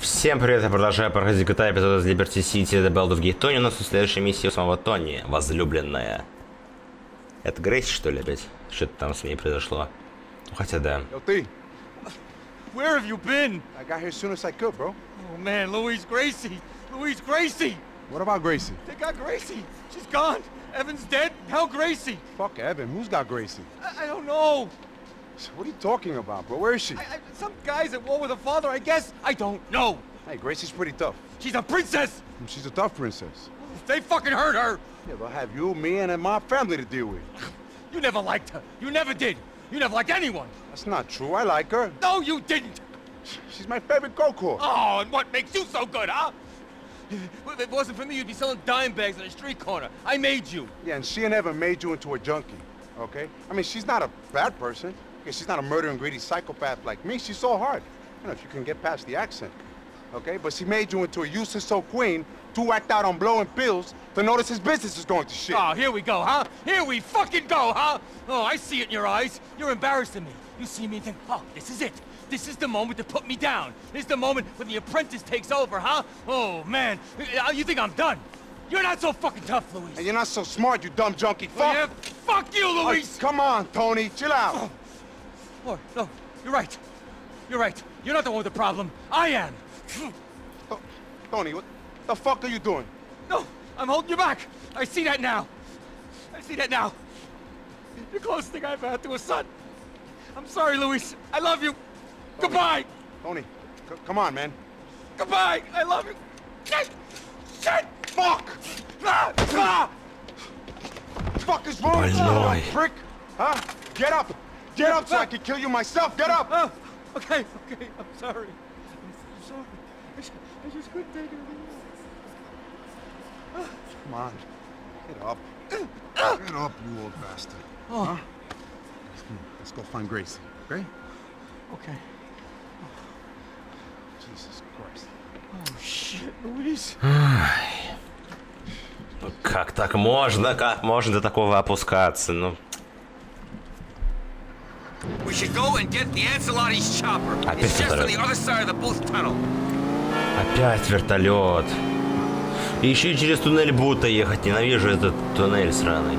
Всем привет, я продолжаю проходить GTA эпизод из Liberty City The Belt of Gay Тони. У нас следующая миссия у самого Тони, возлюбленная. Это Грейси, что ли, опять? Что-то там с ней произошло. Ну, хотя да. Yo, T, Where have you been? I got here as soon as I could, bro. Oh man, Louise Gracie! Louise Gracie! What about Gracie? They got Gracie! She's gone! Evan's dead! Now Gracie! Fuck Evan. Who's got Gracie? I, I don't know! What are you talking about, bro? Where is she? I, I, some guy's at war with her father, I guess? I don't know! Hey, Gracie's pretty tough. She's a princess! Mm, she's a tough princess. They fucking hurt her! Yeah, they'll have you, me, and my family to deal with. You never liked her! You never did! You never liked anyone! That's not true. I like her. No, you didn't! She's my favorite Coco. Oh, and what makes you so good, huh? If it wasn't for me, you'd be selling dime bags on a street corner. I made you. Yeah, and she never made you into a junkie, okay? I mean, she's not a bad person. Okay, she's not a murdering, greedy psychopath like me. She's so hard. You know, if you can get past the accent, okay? But she made you into a useless so queen to whacked out on blowing pills to notice his business is going to shit. Oh, here we go, huh? Here we fucking go, huh? Oh, I see it in your eyes. You're embarrassing me. You see me and think, oh, this is it. This is the moment to put me down. This is the moment when the apprentice takes over, huh? Oh, man. Uh, You think I'm done? You're not so fucking tough, Luis. And you're not so smart, you dumb junkie. Oh, Fuck! yeah? Fuck you, Oh, Luis! come on, Tony, chill out. Oh, or, no, you're right. You're right. You're not the one with the problem. I am. Oh, Tony, what the fuck are you doing? No, I'm holding you back. I see that now. I see that now. The closest thing I've had to a son. I'm sorry, Luis. I love you. Tony. Goodbye. Tony, come on, man. Goodbye. I love you. Shit! Shit! Fuck! Ah! Ah! Fuck is wrong with ah, you, prick? Huh? Get up! Get up so I can kill you myself! Get up! Oh, okay, okay. I'm sorry. I'm sorry. I just, I just couldn't take it anymore. Come on. Get up. Get up, you old bastard. Oh. Huh? Let's go find Gracie, okay? Okay. Jesus Christ. Oh shit, Louise. Как так можно? Как можно до такого опускаться? Ну, We should go and get the Ancelotti's chopper. Опять It's just on вертолет. the other side of the booth tunnel. опять вертолет. И еще и через туннель будто ехать. Ненавижу этот туннель сраный.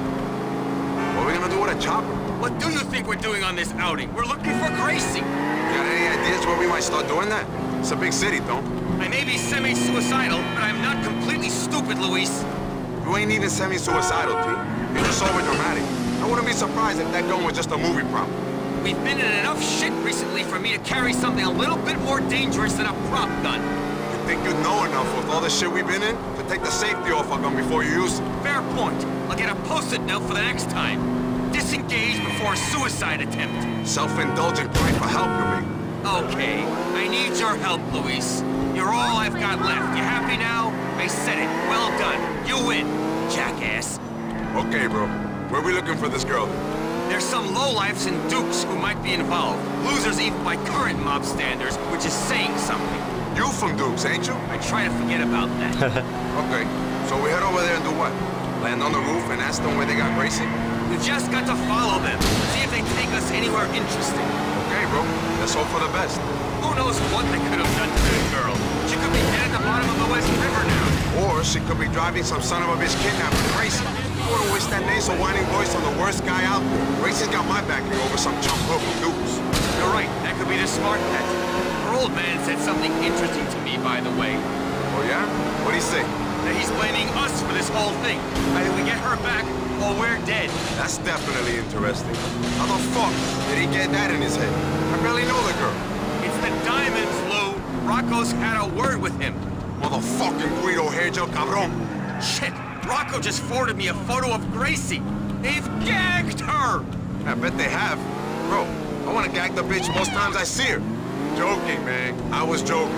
What are we gonna do with a chopper? What do you think we're doing on this outing? We're looking for Gracie. You got any ideas where we might start doing that? It's a big city, don't? I may be semi-suicidal, but I'm not completely stupid, Luis. You ain't even semi-suicidal, T. You're just over-dramatic. I wouldn't be surprised if that gun was just a movie prop. We've been in enough shit recently for me to carry something a little bit more dangerous than a prop gun. You think you know enough with all the shit we've been in to take the safety off our gun before you use it? Fair point. I'll get a post-it note for the next time. Disengage before a suicide attempt. Self-indulgent cry for help, you mean? Okay, I need your help, Luis. You're all I've got left. You happy now? I said it. Well done. You win, jackass. Okay, bro. Where are we looking for this girl? There's some lowlifes and dukes who might be involved. Losers even by current mob standards, which is saying something. You from Dukes, ain't you? I try to forget about that. Okay. So we head over there and do what? Land on the roof and ask them where they got Gracie? you just got to follow them. See if they take us anywhere interesting. Okay, bro. Let's hope for the best. Who knows what they could have done to this girl? She could be dead at the bottom of the West River now. Or she could be driving some son of a bitch kidnapping Gracie. You wouldn't wish that nasal whining voice on the worst guy out there. Gracie's got my backing over some chump hook Dukes. You're right. That could be the smart bet. Her old man said something interesting to me, by the way. Oh, yeah? What'd he say? That he's blaming us for this whole thing. Either we get her back, or we're dead. That's definitely interesting. How the fuck did he get that in his head? I barely know the girl. It's the diamonds, Lou. Rocco's had a word with him. Motherfucking Guido Hairgel cabron. Shit! Rocco just forwarded me a photo of Gracie. They've gagged her! I bet they have. Bro, I wanna gag the bitch most times I see her. Joking, man. I was joking.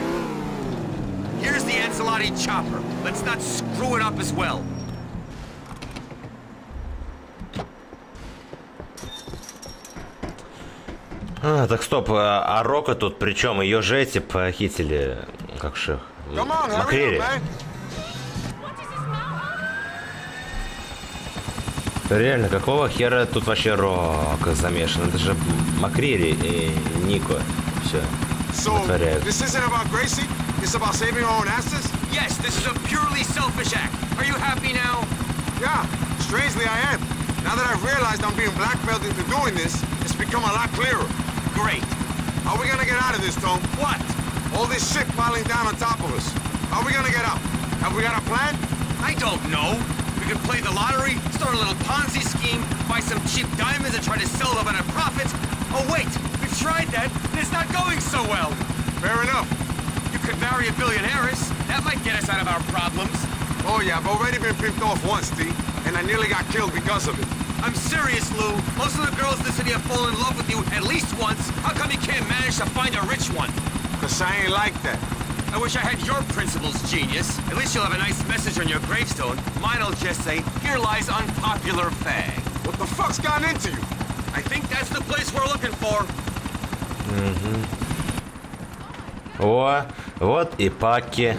Here's the Ancelotti chopper. Let's not screw it up as well. А, так стоп, а, а Рока тут причем ее же эти похитили, как же, их, Реально, какого хера тут вообще Рок замешан? Это же Макрери и Нико. Все. So, Вытворяют. this isn't about Gracie? It's about saving our own asses? Yes, this is a purely selfish act. Are you happy now? Yeah, strangely I am. Now that I've realized I'm being blackmailed into doing this, it's become a lot clearer. Great. How are we gonna get out of this, Tom? What? All this shit piling down on top of us. How are we gonna get out? Have we got a plan? I don't know. Could play the lottery, start a little Ponzi scheme, buy some cheap diamonds and try to sell them at a profit. Oh wait, we've tried that, and it's not going so well. Fair enough. You could marry a billionaireess. That might get us out of our problems. Oh yeah, I've already been pimped off once, T, and I nearly got killed because of it. I'm serious, Lou. Most of the girls in the city have fallen in love with you at least once. How come you can't manage to find a rich one? Cause I ain't like that. I wish I had your principles, genius. At least you'll have a nice message on your gravestone. Mine'll just say, here lies unpopular fag. What the fuck's gotten into you? I think that's the place we're looking for. О, вот и паки.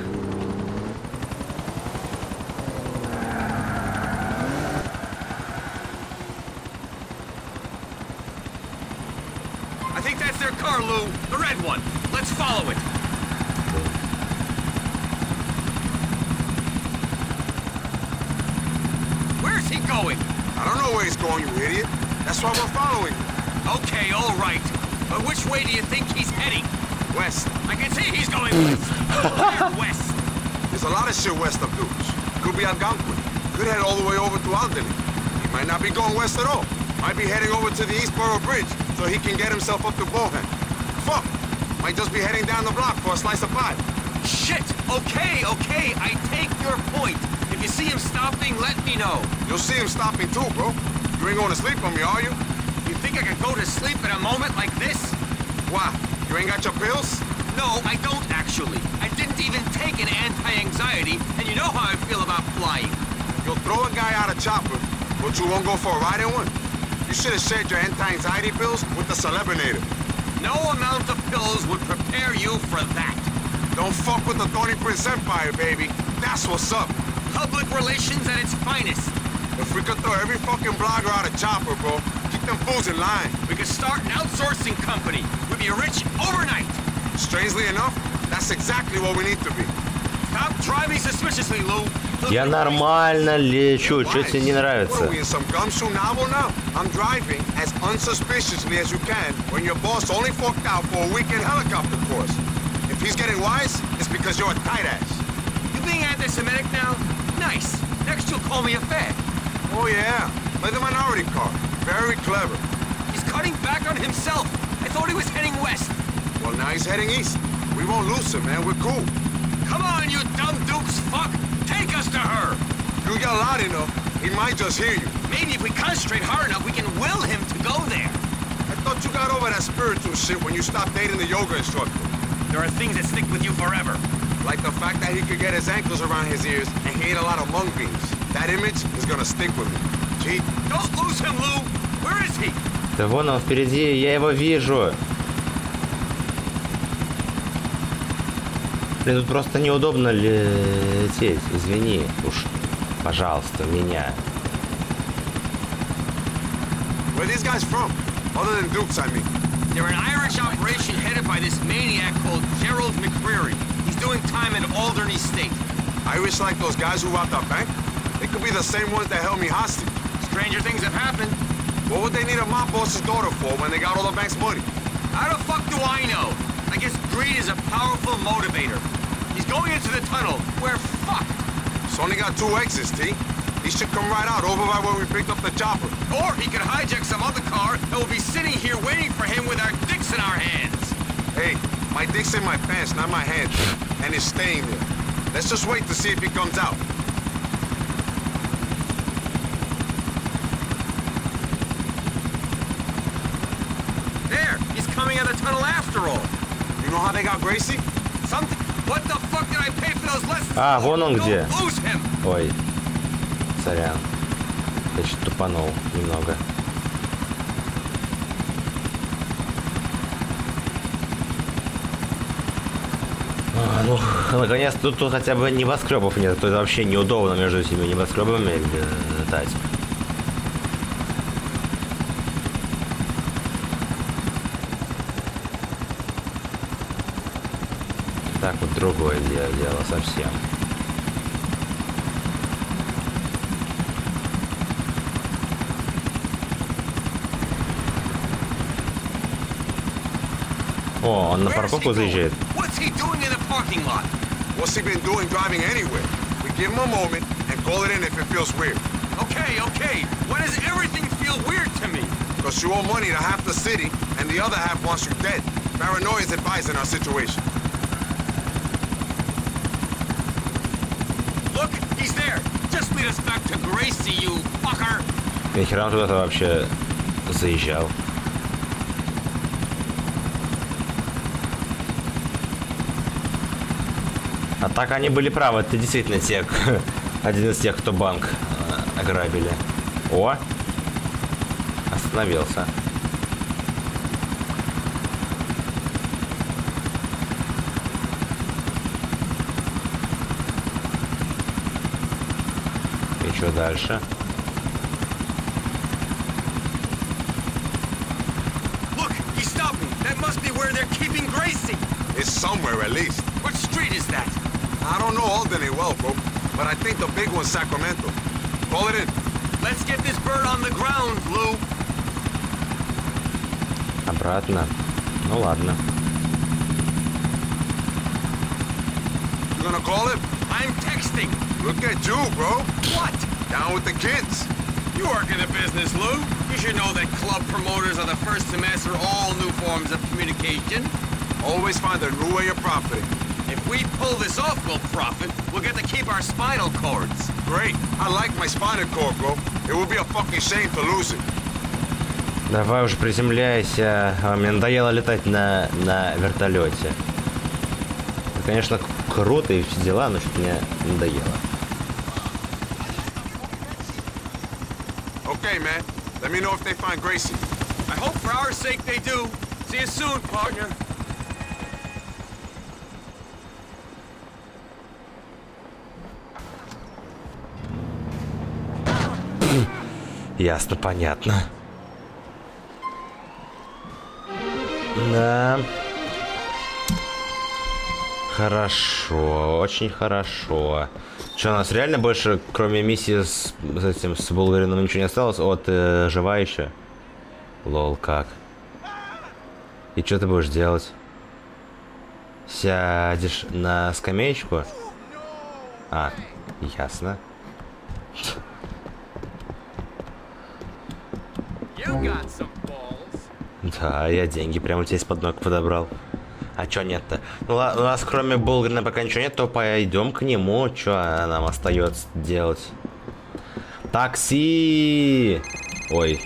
That's why we're following. Okay, all right. But which way do you think he's heading? West. I can see he's going west. West? There's a lot of shit west of Dukes. Could be Algonquin. Could head all the way over to Alderney. He might not be going west at all. Might be heading over to the East Borough Bridge so he can get himself up to Bohan. Fuck! Might just be heading down the block for a slice of pie. Shit! Okay, okay, I take your point. If you see him stopping, let me know. You'll see him stopping too, bro. You ain't going to sleep on me, are you? You think I can go to sleep at a moment like this? Why? You ain't got your pills? No, I don't actually. I didn't even take an anti-anxiety, and you know how I feel about flying. You'll throw a guy out a chopper, but you won't go for a ride in one? You should have shared your anti-anxiety pills with the Celebinator. No amount of pills would prepare you for that. Don't fuck with the Tony Prince Empire, baby. That's what's up. Public relations at its finest. If we could throw every fucking blogger out a chopper, bro, keep them fools in line. We could start an outsourcing company. We'd be rich overnight. Strangely enough, that's exactly what we need to be. Stop driving suspiciously, Lou. Those Я are- нормально лечу, что тебе не What нравится? are we in some gumshoe novel now? I'm driving as unsuspiciously as you can when your boss only forked out for a weekend helicopter course. If he's getting wise, it's because you're a tight ass. You being anti-Semitic now? Nice. Next you'll call me a fag. Oh yeah, play the minority card. Very clever. He's cutting back on himself. I thought he was heading west. Well, now he's heading east. We won't lose him, man. We're cool. Come on, you dumb dukes, fuck! Take us to her! You yell loud enough, he might just hear you. Maybe if we concentrate hard enough, we can will him to go there. I thought you got over that spiritual shit when you stopped dating the yoga instructor. There are things that stick with you forever. Like the fact that he could get his ankles around his ears and he ate a lot of mung beans. That image is gonna stick with me. Gee, Don't lose him, Lou! Where is he? Да вон он впереди, я его вижу. Блин, тут просто неудобно лететь. Извини уж, пожалуйста, меня. where these guys from? Other than Dukes, I mean. They're an Irish operation headed by this maniac called Gerald McCreary. He's doing time in Alderney State. Irish like those guys who robbed our bank? They could be the same ones that held me hostage. Stranger things have happened. What would they need a mob boss's daughter for when they got all the bank's money? How the fuck do I know? I guess greed is a powerful motivator. He's going into the tunnel. We're fucked. It's only got two exits, T. He should come right out over by where we picked up the chopper. Or he could hijack some other car and we'll be sitting here waiting for him with our dicks in our hands. Hey, my dick's in my pants, not my hands. And it's staying there. Let's just wait to see if he comes out. There, he's coming out of the tunnel after all. You know how they got Gracie? Something. What the fuck did I pay for those lessons? А, for? вон он Don't где. Lose him. Ой, сорян. Я чуть тупанул немного. Ну, наконец, тут, тут хотя бы небоскребов нет, а то это вообще неудобно между этими небоскребами э, летать. Так вот другое де- дело совсем. О, он на Where's парковку he going? заезжает. What's he doing in the parking lot? What's he been doing driving anywhere? We give him a moment and call it in if it feels weird. Okay, okay. Why does everything feel weird to me? Because you owe money to half the city, and the other half wants you dead. Paranoia is advised in our situation. Look, he's there. Just lead us back to Gracie, you fucker. Нахера он туда-то вообще заезжал? А так они были правы, это действительно те, один из тех, кто банк э, ограбили. О! Остановился. И что дальше? Look, he's stopping. That must be where they're keeping Gracie. It's somewhere at least. What street is that? I don't know Albany well, bro, but I think the big one's Sacramento. Call it in. Let's get this bird on the ground, Lou. Обратно. Ну ладно. You gonna call it? I'm texting. Look at you, bro. What? Down with the kids. You work in the business, Lou. You should know that club promoters are the first to master all new forms of communication. Always find a new way of profiting. If we pull this off, we'll profit. We'll get to keep our spinal cords. Great. I like my spinal cord, bro. It would be a fucking shame to lose it. Давай уже приземляйся. А, Мне надоело летать на, на вертолете. Это, конечно, круто и все дела, но что-то мне надоело. Okay, man. Let me know if they find Gracie. I hope for our sake they do. See you soon, partner. Ясно, понятно. Да. Хорошо, очень хорошо. Что, у нас реально больше, кроме миссии с, с этим, с Булгарином, ничего не осталось? Вот, э, жива еще? Лол, как? И что ты будешь делать? Сядешь на скамеечку? А, ясно. You got some balls. Да, я деньги прямо тебе из-под ног подобрал. А чё нет-то? Ну, у нас кроме Булгарина пока ничего нет, то пойдем к нему. Чё нам остается делать? Такси! Ой,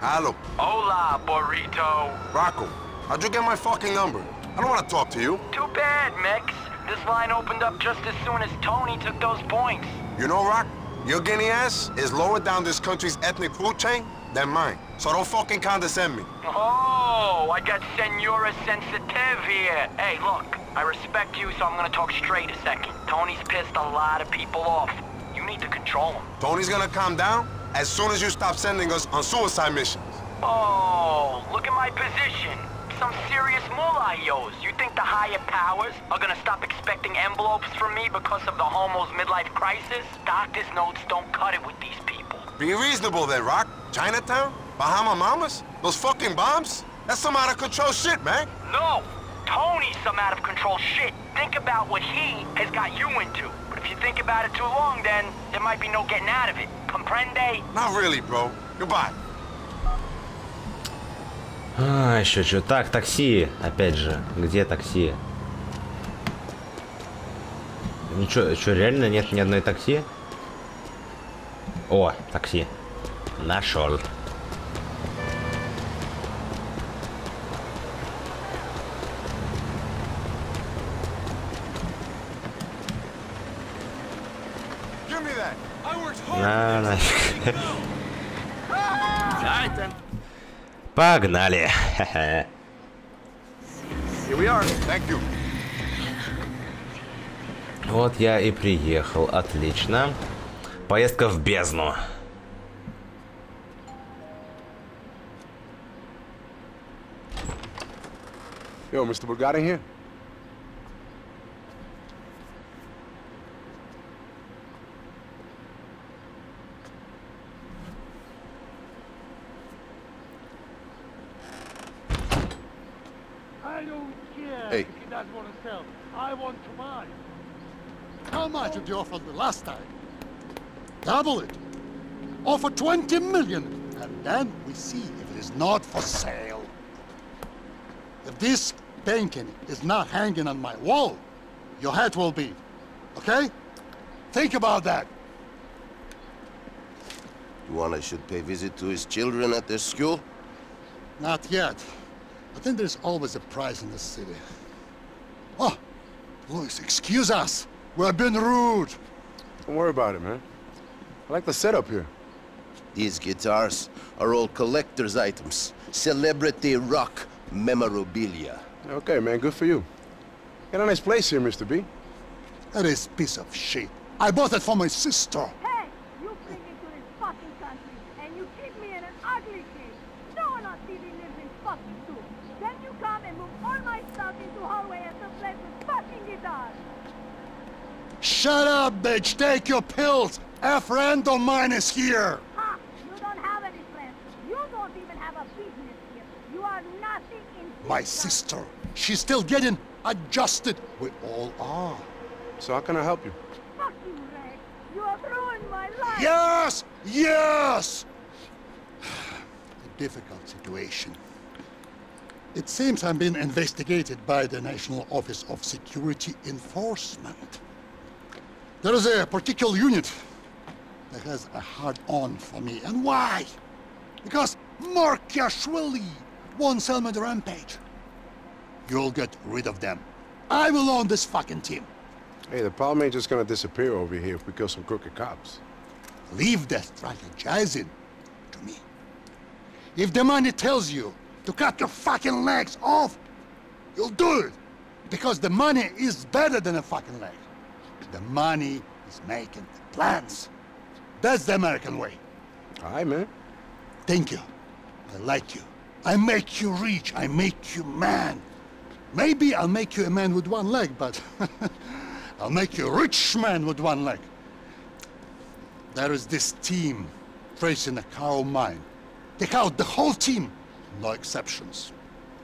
Hello. Hola, burrito. Rocco. How'd you get my fucking number? I don't want to talk to you. Too bad, Mix. This line opened up just as soon as Tony took those points. You know, Rock, your guinea ass is lower down this country's ethnic food chain than mine. So don't fucking condescend me. Oh, I got Senora Sensitive here. Hey, look, I respect you, so I'm gonna talk straight a second. Tony's pissed a lot of people off. You need to control him. Tony's gonna calm down as soon as you stop sending us on suicide missions. Oh, look at my position. Some serious he. You think the higher powers are gonna stop expecting envelopes from me because of the homo's midlife crisis? Doctor's notes don't cut it with these people. Be reasonable then, Rock. Chinatown? Bahama Mamas? Those fucking bombs? That's some out of control shit, man. No! Tony's some out of control shit. Think about what he has got you into. But if you think about it too long, then there might be no getting out of it. Comprende? Not really, bro. Goodbye. а, еще что? Так, такси, опять же. Где такси? Ничего, что, реально нет ни одной такси? О, такси. Нашел. На, нафиг. Погнали. Вот я и приехал. Отлично. Отлично. Поездка в бездну. Yo, Mr. Bugatti here? I don't care want to sell. I want to buy. How much did you offer the last time? Double it. Offer 20 million, and then we see if it is not for sale. If this painting is not hanging on my wall, your head will be. Okay? Think about that. You want I should pay visit to his children at their school? Not yet. I think there's always a price in this city. Oh, Luis, excuse us. We've been rude. Don't worry about it, man. I like the setup here. These guitars are all collector's items. Celebrity rock memorabilia. Okay, man, good for you. Got a nice place here, Mr. B. That is piece of shit. I bought it for my sister. Hey, you bring me to this fucking country, and you keep me in an ugly cage. No one on TV lives in fucking soup. Then you come and move all my stuff into hallway and to play with fucking guitars. Shut up, bitch. Take your pills. A friend of mine is here. Ha! You don't have any friends. You don't even have a business here. You are nothing in My sister. She's still getting adjusted. We all are. So how can I help you? Fuck you, Ray. You have ruined my life. Yes! Yes! A difficult situation. It seems I'm being investigated by the National Office of Security Enforcement. There is a particular unit that has a hard-on for me. And why? Because Markiashvili won Selma the Rampage. You'll get rid of them. I will own this fucking team. Hey, the problem ain't just gonna disappear over here if we kill some crooked cops. Leave the strategizing to me. If the money tells you to cut your fucking legs off, you'll do it. Because the money is better than a fucking leg. The money is making the plans. That's the American way. Right, man. Thank you. I like you. I make you rich. I make you man. Maybe I'll make you a man with one leg, but I'll make you a rich man with one leg. There is this team tracing a cow mine. Take out the whole team. No exceptions.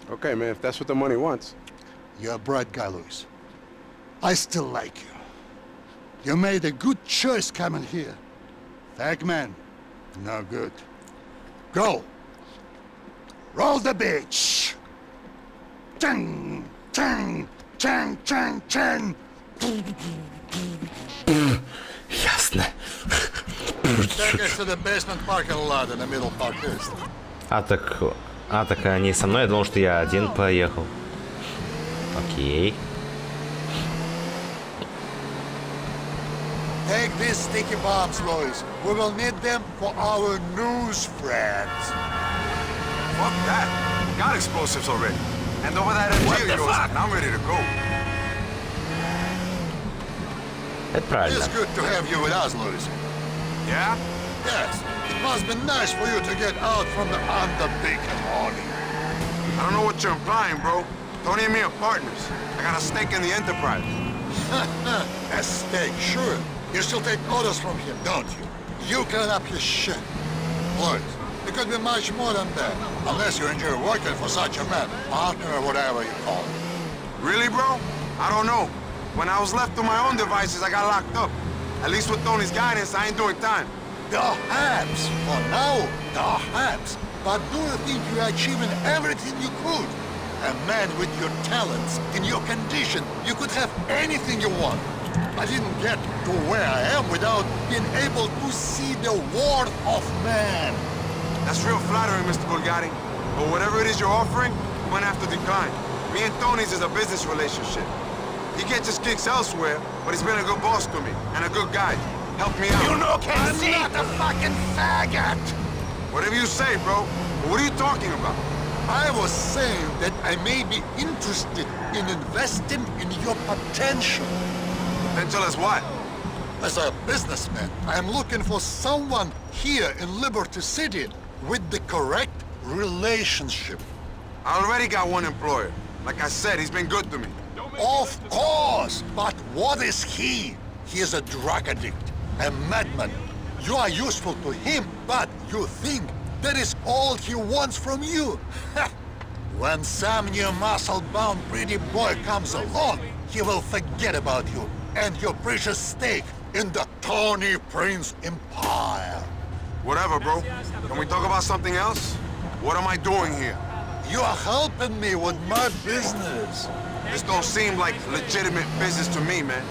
Okay, man, if that's what the money wants. You're a bright guy, Luis. I still like you. You made a good choice coming here. Fag man, no good. Go. Roll the bitch. Chang, chang, chang, chang, chang. Ясно. Take us to the basement parking lot in the middle park east. А так... А, так они со мной, я думал, что я один поехал. Окей. Take these sticky bombs, Luis. We will need them for our news friends. Fuck that. Got explosives already. And over that MG and I'm ready to go. It's good to have you with us, Luis. Yeah? Yes. It must be nice for you to get out from the underbeacon horny. I don't know what you're implying, bro. Tony and me are partners. I got a stake in the Enterprise. a stake, sure. You still take orders from him, don't you? You clean up his shit. Luis, it could be much more than that. Unless you enjoy working for such a man, partner or whatever you call it. Really, bro? I don't know. When I was left to my own devices, I got locked up. At least with Tony's guidance, I ain't doing time. Perhaps, for now, perhaps. But do you think you're achieving everything you could? A man with your talents, in your condition, you could have anything you want. I didn't get to where I am without being able to see the worth of man. That's real flattering, Mr. Bulgarin. But whatever it is you're offering, I'm gonna have to decline. Me and Tony's is a business relationship. He gets his kicks elsewhere, but he's been a good boss to me, and a good guy. Help me out. You know, can I'm not a fucking faggot! Whatever you say, bro. What are you talking about? I was saying that I may be interested in investing in your potential. Potential as what? As a businessman, I'm looking for someone here in Liberty City with the correct relationship. I already got one employer. Like I said, he's been good to me. Of course, but what is he? He is a drug addict, a madman. You are useful to him, but you think that is all he wants from you. When some new muscle-bound pretty boy comes along, he will forget about you and your precious stake in the Tony Prince Empire. Whatever, bro. Can we talk about something else? What am I doing here? You are helping me with my business. This don't seem like legitimate business to me, man.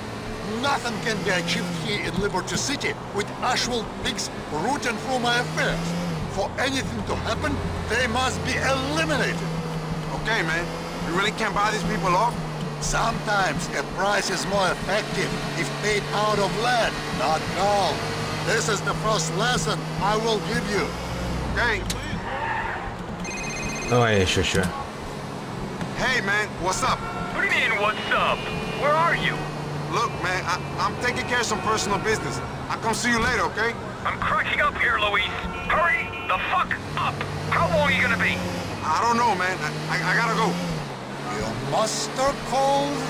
Nothing can be achieved here in Liberty City with actual pigs rooting through my affairs. For anything to happen, they must be eliminated. Okay, man. You really can't buy these people off? Sometimes a price is more effective if paid out of lead, not gold. This is the first lesson I will give you. Thanks. Oh, yeah, sure, sure. Hey, man, what's up? What do you mean, what's up? Where are you? Look, man, I, am taking care of some personal business. I'll come see you later, okay? I'm cracking up here, Luis. Hurry the fuck up! How long are you gonna be? I don't know, man. I, I, I gotta go. You muster calls?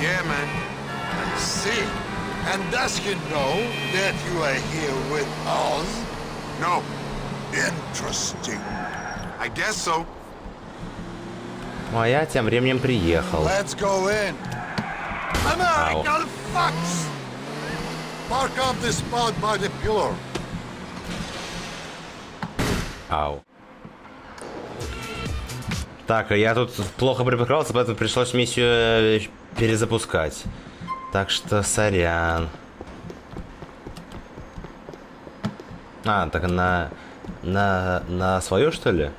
Yeah, man. I see. And does he know that you are here with us? No. Interesting. I guess so. Ну, а я тем временем приехал. Let's go in. American fucks! Park up this spot by the pillar. Ау. Так, а я тут плохо припарковался, поэтому пришлось миссию э, перезапускать. Так что сорян. А, так на... На... На свою, что ли?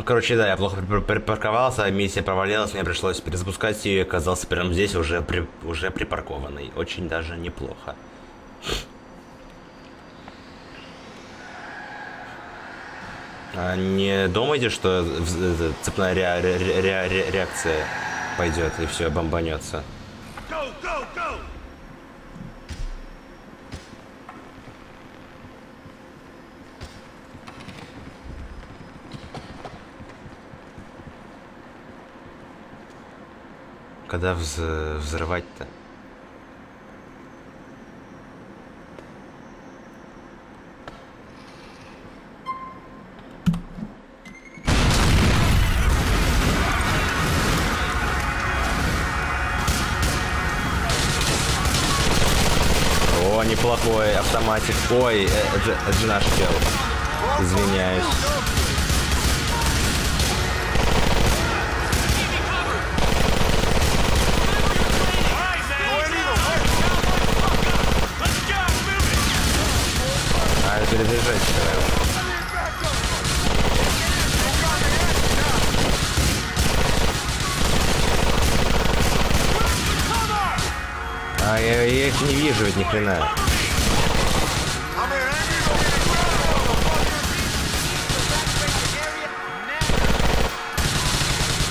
Ну, короче, да, я плохо припар- припарковался, миссия провалилась, мне пришлось перезапускать ее и оказался прямо здесь уже, при, уже припаркованный. Очень даже неплохо. А не думайте, что цепная ре- ре- ре- ре- реакция пойдет и все бомбанется. Go, go, go! Когда вз- взрывать-то? О, неплохой автоматик. Ой, это, это наш чел. Извиняюсь. Перезаряжать. А я, я их не вижу, ведь ни хрена.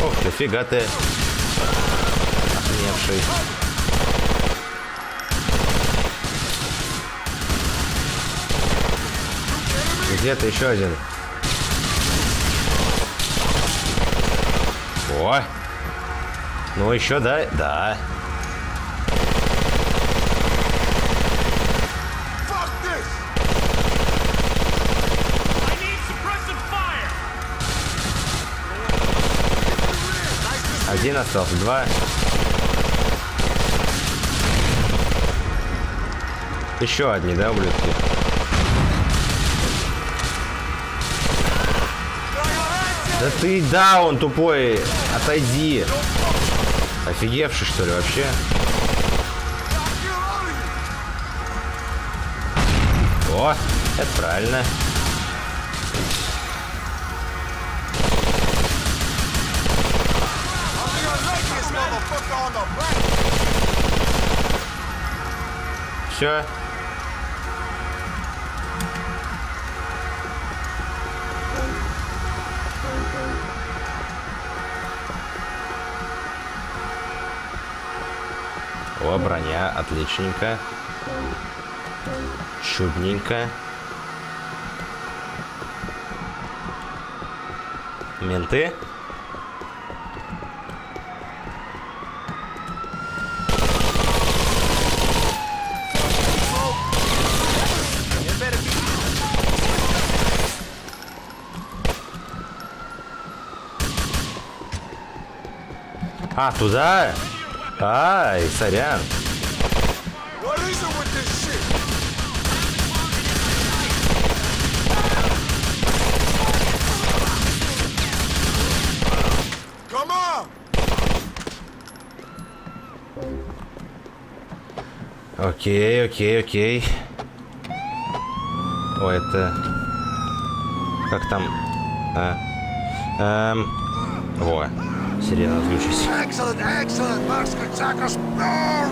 Ох ты, фига ты. Охреневший. Где-то еще один. О! Ну еще да, да. Один остался, два. Еще одни, да, ублюдки? Да ты даун, тупой! Отойди! Офигевший, что ли, вообще? О, это правильно. Все. О, броня, отличненько. Чудненько. Менты? А, туда? Ай, сорян. Окей, окей, окей. О, это... Как там? А. Эм... Во. Сериал включись. Excellent, excellent, Master Chakras. No!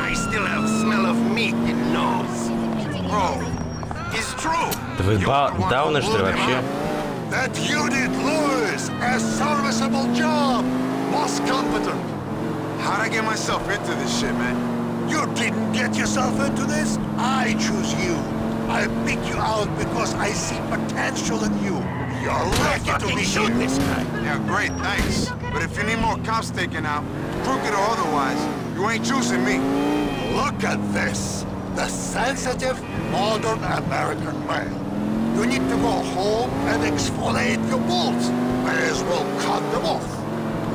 I still have smell of meat in nose. Bro, it's true. Да вы дауны, что ли, вообще? That you did, Luis, a serviceable job. Most competent. How'd I get myself into this shit, man? You didn't get yourself into this. I choose you. I pick you out because I see potential in you. You're ready to be shoot this guy. Yeah, great, thanks. But if you need more cops taken out, crooked or otherwise, you ain't choosing me. Look at this. The sensitive, modern American male. You need to go home and exfoliate your balls. May as well cut them off.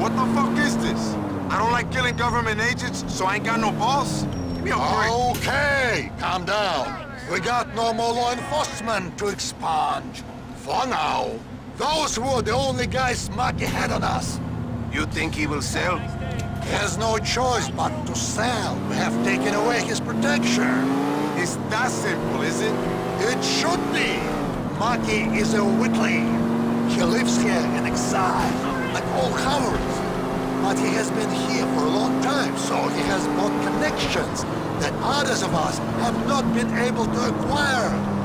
What the fuck is this? I don't like killing government agents, so I ain't got no balls? Give me a break. Okay, calm down. We got no more law enforcement to expunge. For now. Those were the only guys Maki had on us. You think he will sell? He has no choice but to sell. We have taken away his protection. It's that simple, is it? It should be. Maki is a Whitley. He lives here in exile, like all cowards. But he has been here for a long time, so he has bought connections that others of us have not been able to acquire.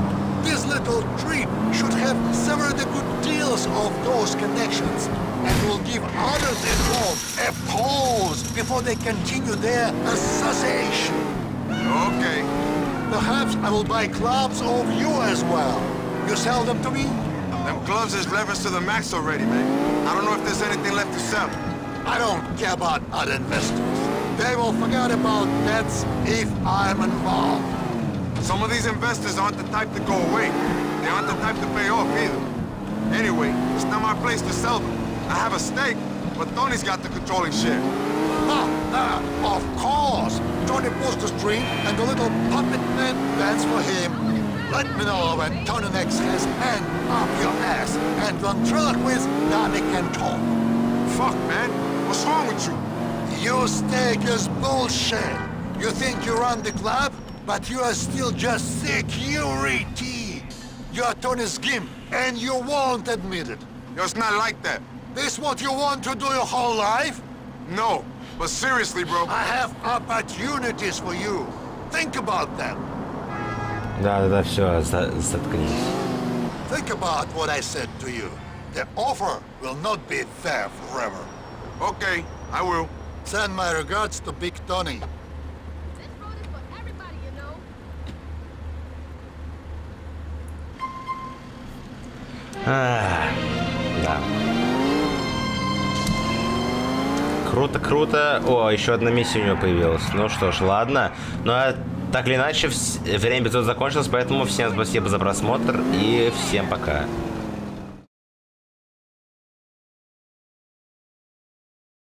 This little trip should have severed the good deals of those connections and will give others involved a pause before they continue their association. Okay. Perhaps I will buy clubs of you as well. You sell them to me? Them gloves is leveraged to the max already, man. I don't know if there's anything left to sell. I don't care about other investors. They will forget about debts if I'm involved. Some of these investors aren't the type to go away. They aren't the type to pay off either. Anyway, it's not my place to sell them. I have a stake, but Tony's got the controlling share. Ah, ah, of course. Tony pulls the string and the little puppet man dance for him. Let me know when Tony next has hand up your ass and ventriloquist Danny can talk. Fuck, man. What's wrong with you? Your stake is bullshit. You think you run the club, but you are still just security. You're Tony's gimp, and you won't admit it. Yo, it's not like that. This what you want to do your whole life? No, but seriously, bro. I have opportunities for you. Think about them. Да, да, да, все, заткнись. Think about what I said to you. The offer will not be there forever. Okay, I will. Send my regards to Big Tony. А, да. Круто, круто. О, еще одна миссия у него появилась. Ну что ж, ладно. Ну а так или иначе, время эпизода закончилось, поэтому всем спасибо за просмотр и всем пока.